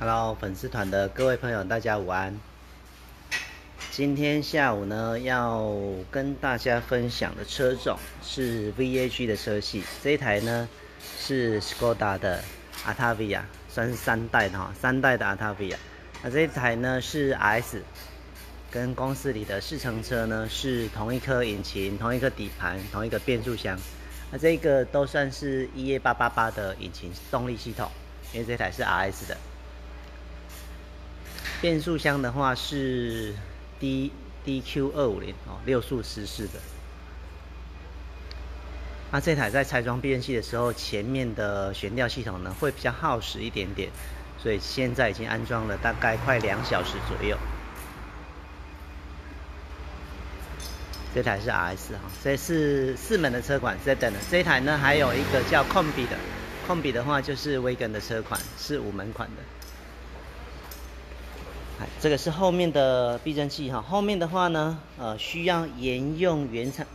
Hello，粉丝团的各位朋友，大家午安。今天下午呢，要跟大家分享的车种是 VAG 的车系。这一台呢是 Skoda 的 Octavia，算是三代的哈，三代的 Octavia。那这一台呢是 RS，跟公司里的试乘车呢是同一颗引擎、同一个底盘、同一个变速箱。那这个都算是 EA888 的引擎动力系统，因为这台是 RS 的。变速箱的话是 D DQ 二五零哦，六速湿式的。那这台在拆装变器的时候，前面的悬吊系统呢会比较耗时一点点，所以现在已经安装了大概快两小时左右。这台是 RS 哈，这是四门的车款在等的。这台呢还有一个叫控比的，控比的话就是威根的车款，是五门款的。这个是后面的避震器哈，后面的话呢，呃，需要沿用原厂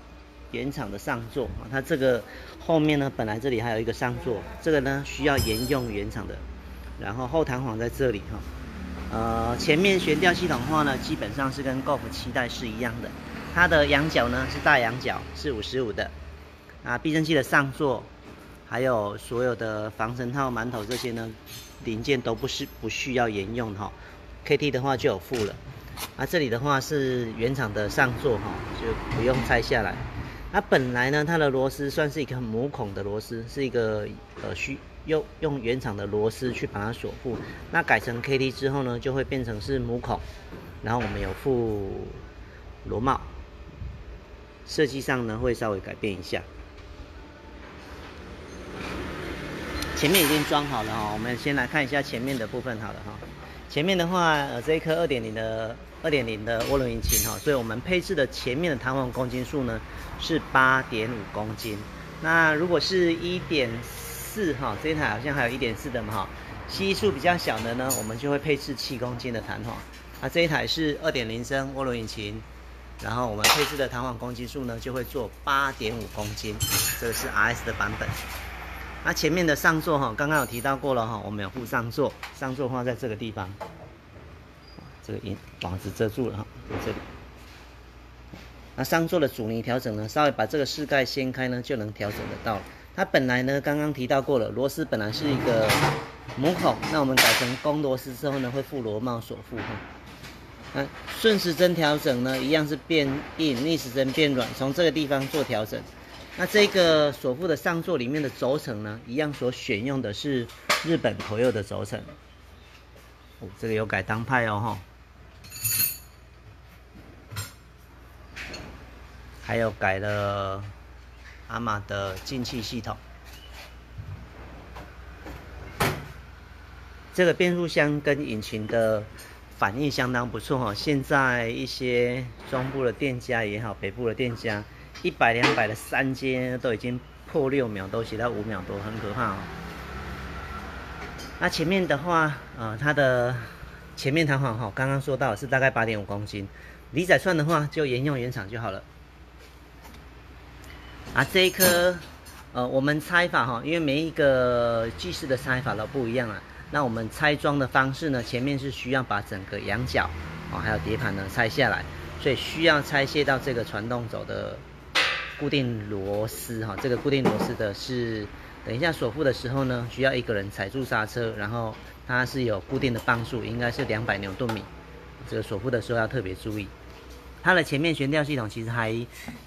原厂的上座啊，它这个后面呢，本来这里还有一个上座，这个呢需要沿用原厂的，然后后弹簧在这里哈，呃，前面悬吊系统的话呢，基本上是跟 Golf 七代是一样的，它的仰角呢是大仰角，是五十五的，啊，避震器的上座，还有所有的防尘套、馒头这些呢，零件都不是不需要沿用哈。KT 的话就有附了，啊，这里的话是原厂的上座哈，就不用拆下来。那本来呢，它的螺丝算是一个母孔的螺丝，是一个呃需用用原厂的螺丝去把它锁附。那改成 KT 之后呢，就会变成是母孔，然后我们有附螺帽，设计上呢会稍微改变一下。前面已经装好了哈，我们先来看一下前面的部分好了哈。前面的话，呃，这一颗二点零的二点零的涡轮引擎哈，所以我们配置的前面的弹簧公斤数呢是八点五公斤。那如果是一点四哈，这一台好像还有一点四的嘛哈，吸数比较小的呢，我们就会配置七公斤的弹簧。那这一台是二点零升涡轮引擎，然后我们配置的弹簧公斤数呢就会做八点五公斤，这个是 RS 的版本。那前面的上座哈，刚刚有提到过了哈，我们有附上座，上座放在这个地方，这个影网子遮住了哈，在这里。那上座的阻尼调整呢，稍微把这个室盖掀开呢，就能调整得到了。它本来呢，刚刚提到过了，螺丝本来是一个母孔，那我们改成公螺丝之后呢，会附螺帽锁附哈。那顺时针调整呢，一样是变硬，逆时针变软，从这个地方做调整。那这个锁附的上座里面的轴承呢，一样所选用的是日本头右的轴承。哦，这个有改当派哦哈。还有改了阿玛的进气系统。这个变速箱跟引擎的反应相当不错哈。现在一些中部的店家也好，北部的店家。一百两百的三阶都已经破六秒，都写到五秒多，很可怕哦。那前面的话，呃，它的前面弹簧哈，刚刚说到是大概八点五公斤，离载算的话就沿用原厂就好了。啊，这一颗，呃，我们拆法哈，因为每一个技师的拆法都不一样啊。那我们拆装的方式呢，前面是需要把整个羊角哦，还有碟盘呢拆下来，所以需要拆卸到这个传动轴的。固定螺丝哈，这个固定螺丝的是，等一下锁附的时候呢，需要一个人踩住刹车，然后它是有固定的磅数，应该是两百牛顿米。这个锁附的时候要特别注意。它的前面悬吊系统其实还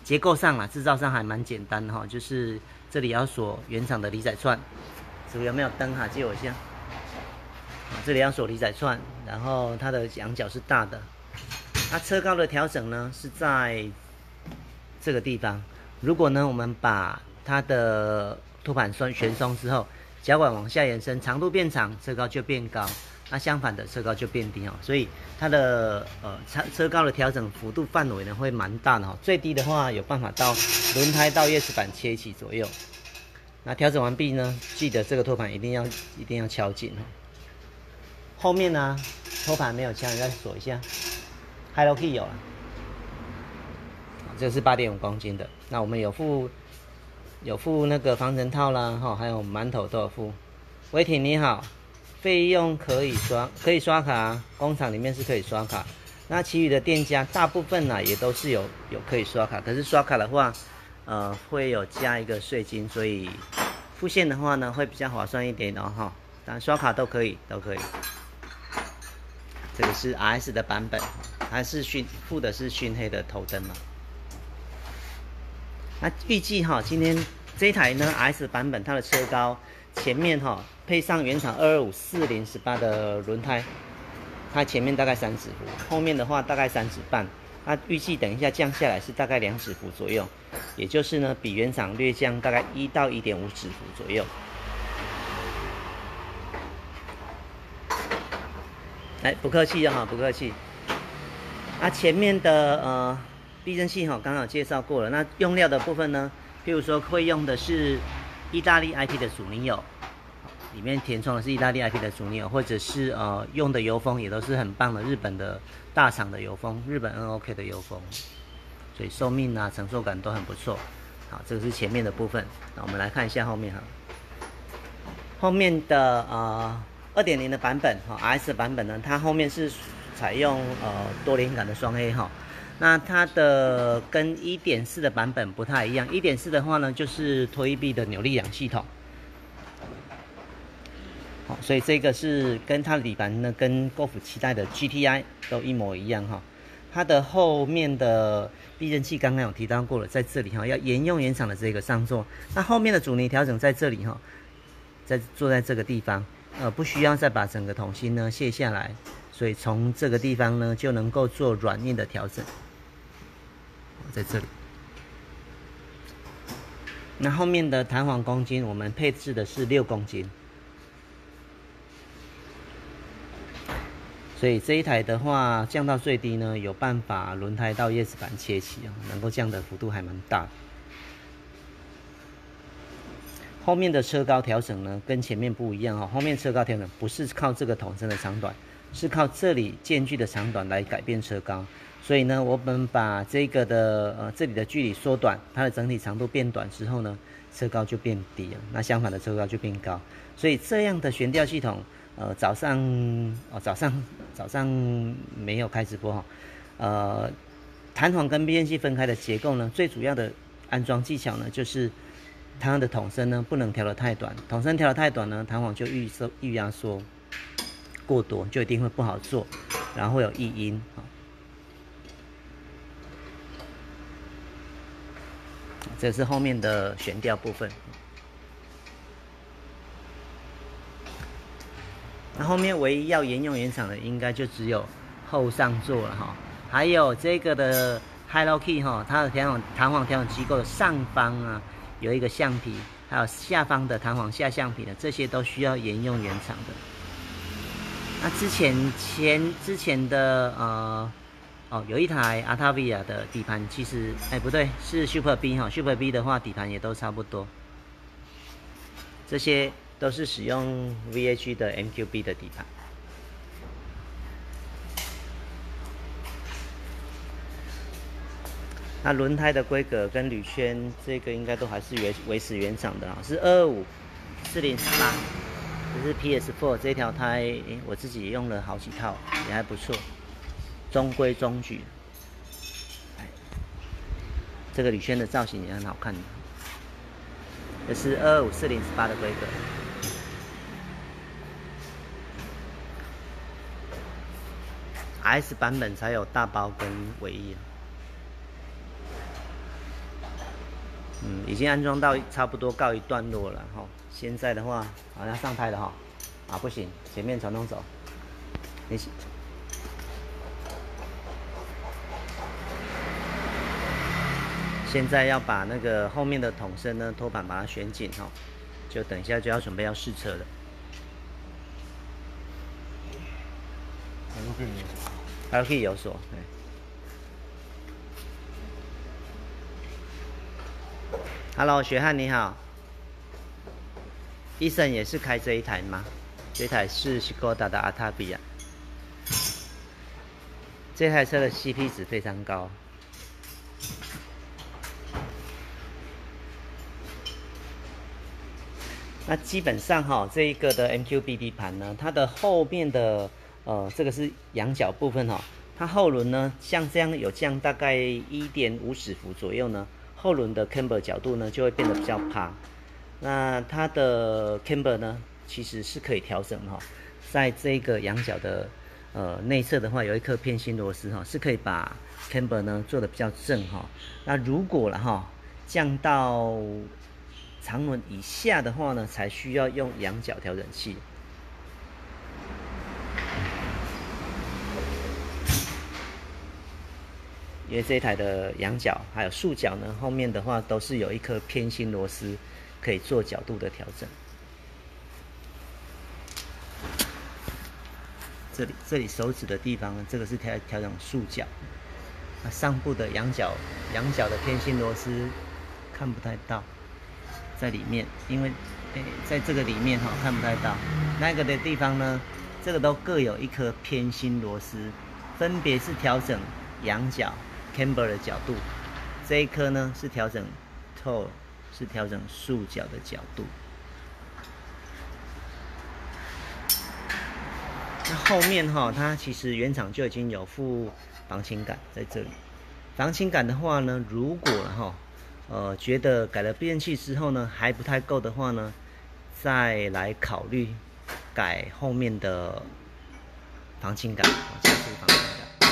结构上啊，制造上还蛮简单的哈，就是这里要锁原厂的离载串，这个有没有灯哈？借我一下。这里要锁离载串，然后它的仰角是大的。它车高的调整呢是在这个地方。如果呢，我们把它的托盘松旋松之后，脚管往下延伸，长度变长，车高就变高。那相反的，车高就变低哦。所以它的呃车车高的调整幅度范围呢会蛮大的哈。最低的话有办法到轮胎到叶子板切起左右。那调整完毕呢，记得这个托盘一定要一定要敲紧哦。后面呢，托盘没有敲，你再锁一下。Hello Key 有了。这是八点五公斤的，那我们有附有附那个防尘套啦，哈，还有馒头都有附。威霆你好，费用可以刷，可以刷卡，工厂里面是可以刷卡。那其余的店家大部分呢也都是有有可以刷卡，可是刷卡的话，呃，会有加一个税金，所以付现的话呢会比较划算一点哦哈。当然刷卡都可以，都可以。这个是 RS 的版本，还是熏附的是熏黑的头灯嘛？那预计哈，今天这台呢，S 版本它的车高前面哈配上原厂二二五四零十八的轮胎，它前面大概三十伏，后面的话大概三指半。那预计等一下降下来是大概两指幅左右，也就是呢比原厂略降大概一到一点五指伏左右。哎，不客气哈，不客气。啊，前面的呃。避震器哈，刚好介绍过了。那用料的部分呢？譬如说会用的是意大利 IP 的阻尼油，里面填充的是意大利 IP 的阻尼油，或者是呃用的油封也都是很棒的日本的大厂的油封，日本 NOK 的油封，所以寿命啊承受感都很不错。好，这个是前面的部分。那我们来看一下后面哈，后面的呃二点零的版本哈 S 版本呢，它后面是采用呃多连杆的双 A 哈。那它的跟一点四的版本不太一样，一点四的话呢，就是推臂的扭力梁系统。好，所以这个是跟它底盘呢，跟 Golf 七代的 GTI 都一模一样哈。它的后面的避震器刚刚有提到过了，在这里哈，要沿用原厂的这个上座。那后面的阻尼调整在这里哈，在坐在这个地方，呃，不需要再把整个筒芯呢卸下来。所以从这个地方呢，就能够做软硬的调整。在这里，那后面的弹簧公斤，我们配置的是六公斤。所以这一台的话，降到最低呢，有办法轮胎到叶子板切齐啊，能够降的幅度还蛮大。后面的车高调整呢，跟前面不一样哈，后面车高调整不是靠这个筒身的长短。是靠这里间距的长短来改变车高，所以呢，我们把这个的呃这里的距离缩短，它的整体长度变短之后呢，车高就变低了。那相反的车高就变高，所以这样的悬吊系统，呃早上哦早上早上没有开直播哈，呃弹簧跟避震器分开的结构呢，最主要的安装技巧呢，就是它的筒身呢不能调得太短，筒身调得太短呢，弹簧就预收预压缩。过多就一定会不好做，然后会有异音啊。这是后面的悬吊部分。那后面唯一要沿用原厂的，应该就只有后上座了哈。还有这个的 Hello Key 哈，它的调簧弹簧调整机构的上方啊，有一个橡皮，还有下方的弹簧下橡皮的，这些都需要沿用原厂的。那之前前之前的呃哦，有一台阿塔维亚的底盘，其实哎不对，是 Super B 哈，Super B 的话底盘也都差不多，这些都是使用 VH 的 MQB 的底盘。那轮胎的规格跟铝圈，这个应该都还是原维持原厂的啊，是二二五四零八。这是 PS4 这条胎，我自己用了好几套，也还不错，中规中矩。这个铝圈的造型也很好看的。这是二二五四零十八的规格，S 版本才有大包跟尾翼。嗯，已经安装到差不多告一段落了哈。现在的话，好像上胎了哈，啊不行，前面传动轴，你现在要把那个后面的筒身呢托板把它旋紧哈，就等一下就要准备要试车了。还可以有锁，对。Hello，学汉你好。医生也是开这一台吗？这台是 Skoda 的阿塔比亚。这台车的 CP 值非常高。那基本上哈，这一个的 MQB B 盘呢，它的后面的呃，这个是仰角部分哈，它后轮呢，像这样有降大概一点五十伏左右呢，后轮的 camber 角度呢就会变得比较趴。那它的 camber 呢，其实是可以调整哈，在这个仰角的呃内侧的话，有一颗偏心螺丝哈，是可以把 camber 呢做的比较正哈。那如果了哈，降到长轮以下的话呢，才需要用仰角调整器。因为这一台的仰角还有竖角呢，后面的话都是有一颗偏心螺丝，可以做角度的调整。这里这里手指的地方，这个是调调整竖角。那上部的仰角仰角的偏心螺丝看不太到。在里面，因为诶，在这个里面哈看不太到那个的地方呢，这个都各有一颗偏心螺丝，分别是调整仰角 camber 的角度，这一颗呢是调整 toe 是调整竖角的角度。那后面哈，它其实原厂就已经有附防倾杆在这里，防倾杆的话呢，如果哈。呃，觉得改了变器之后呢，还不太够的话呢，再来考虑改后面的防倾杆，加速防倾杆。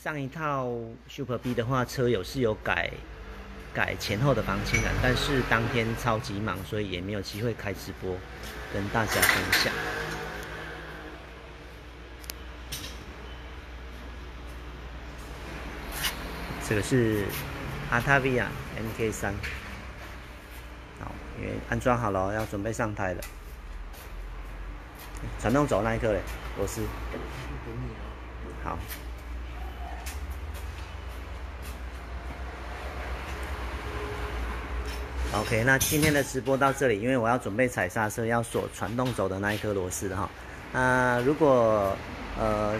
上一套 Super B 的话，车友是有改改前后的防倾杆，但是当天超级忙，所以也没有机会开直播跟大家分享。这个是。阿塔维亚 MK 三，好，因为安装好了，要准备上台了。传动轴那一颗嘞，螺丝。好。OK，那今天的直播到这里，因为我要准备踩刹车，要锁传动轴的那一颗螺丝哈。那如果呃。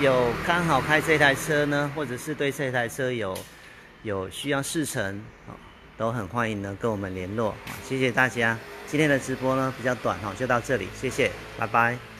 有刚好开这台车呢，或者是对这台车有有需要试乘啊，都很欢迎呢跟我们联络。谢谢大家，今天的直播呢比较短哈，就到这里，谢谢，拜拜。